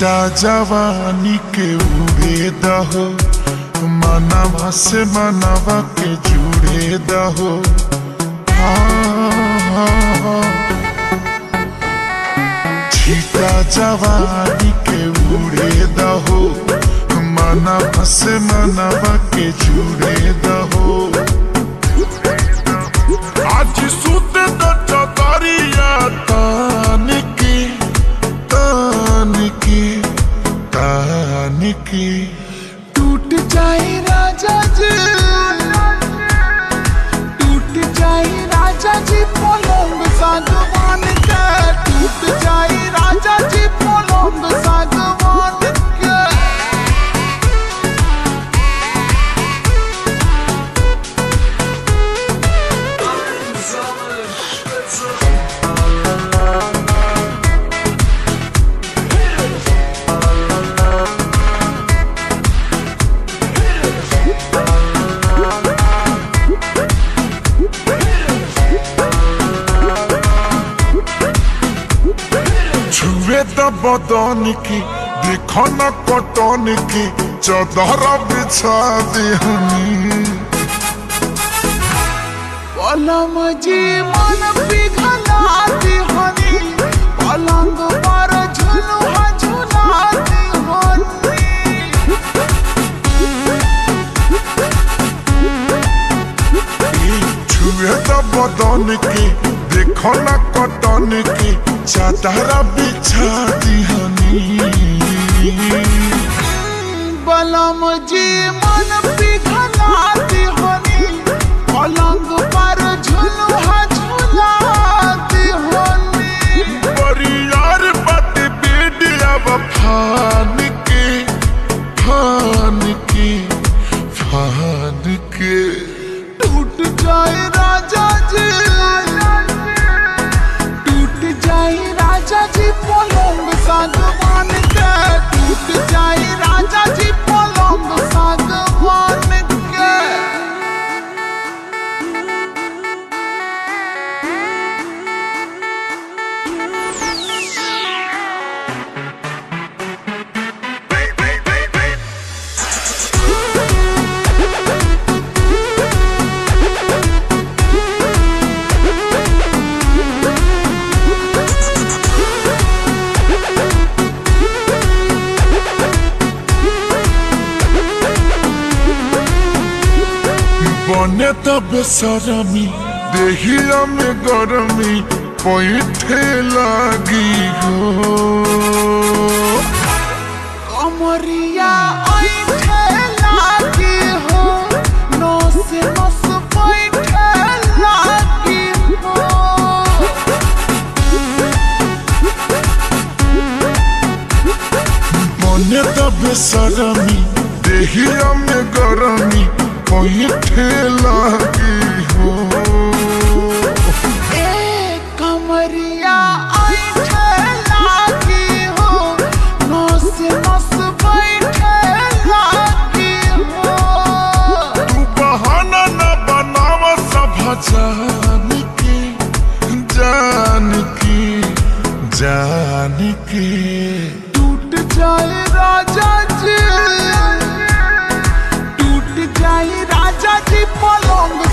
छीटा जवानी के उड़े दहो मनवा से मनवा के जुड़े दहो छीटा जवानी के उड़े दहो मनवा से मनवा के जुड़े दहो आज सुत द चतरिया तान बदन की देखो न कटन की चदर बिछा देहनी पलम जी मन पिघला दिहनी पलंग पर झुलुआ झुला दिहनी छुए द बदन की देखो न कटन की चदर बिछा देहनी बलम जी मन মনে তবে সরমি দেখিলামে গরমি পয়েঠে লাগি গো কমরিয়া ওইঠে লাগি হো নসে নস পয়েঠে লাগি হো মনে তবে সরমি দেখিলামে গরমি में गरमी लागी हो कमरिया ऐठे लागी हो नस नस बैठे लागी हो। तू बहाना न बनाव सब जान के जान के जान के टूट जाए राजा जी टूट जाए राजा जी पलंग